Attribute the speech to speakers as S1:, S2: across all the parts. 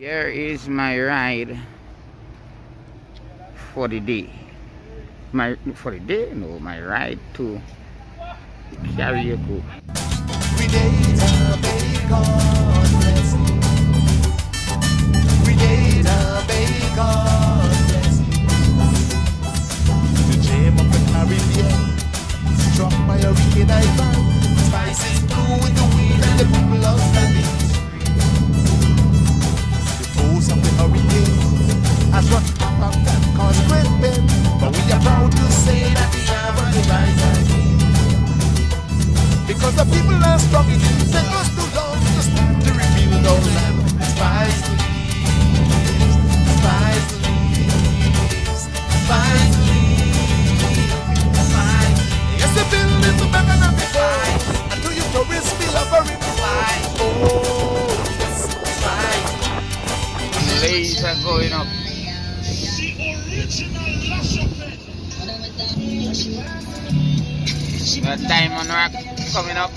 S1: Here is my ride for the day. My for the day? No, my ride to Carriacou.
S2: Run up and caused great pain. But we are proud to say that we have the rise. Because the people are strong, it didn't take us too long to start to rebuild our land. Spice leaves, spice leaves, spice leaves, spice leaves. Better than before. And you tourists, love a reply. Oh,
S1: Lays are going up. Got Diamond Rock coming up.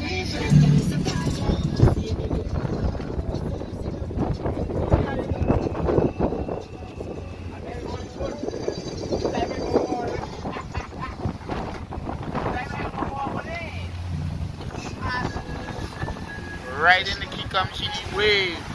S1: Riding the Kick 'em Jenny wave.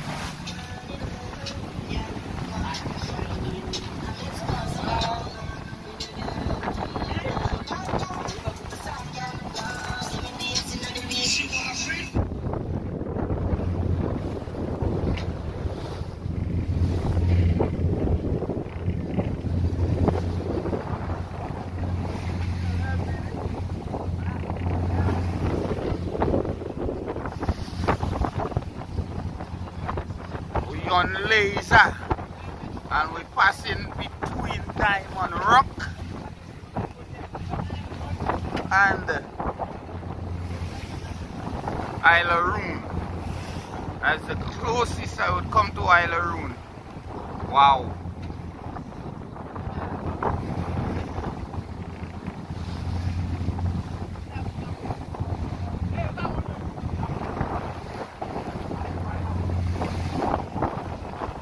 S1: On Laser and we're passing between Diamond Rock and Isle. That's the closest I would come to Isle Ronde. Wow.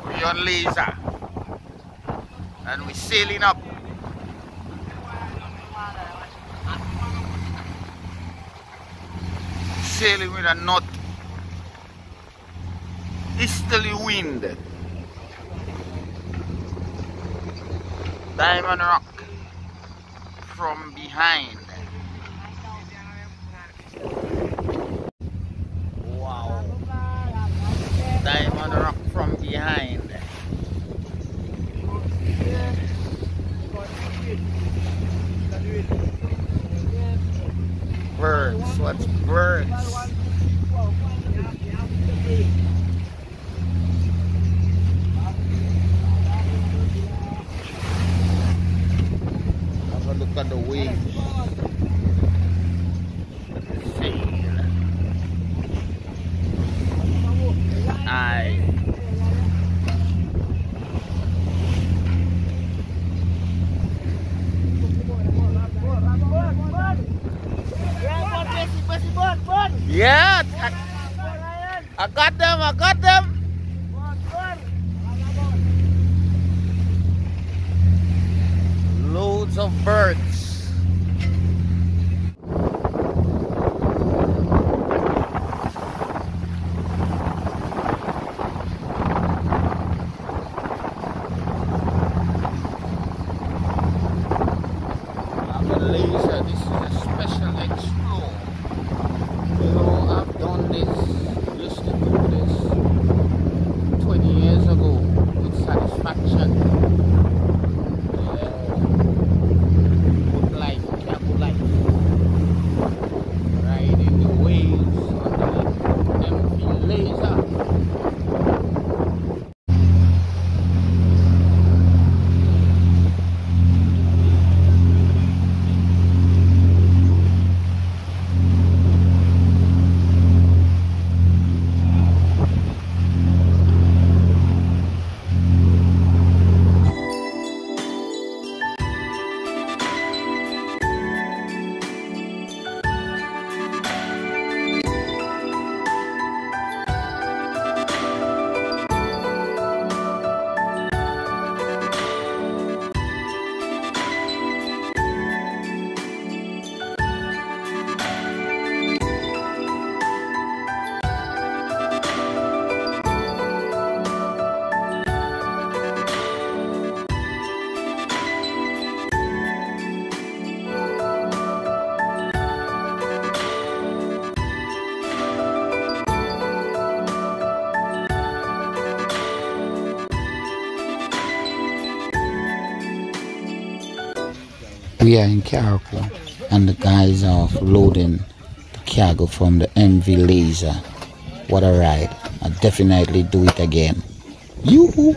S1: We on Laser and we're sailing up. Sailing with a north easterly wind. Diamond Rock from behind. Wow. Diamond Rock from behind. What's birds? Have a look at the waves. Sail. Aye. Yeah, I, got them, I got them. Loads of birds. We are in Carriacou and the guys are loading the cargo from the MV Laser. What a ride. I definitely do it again. Yoo-hoo!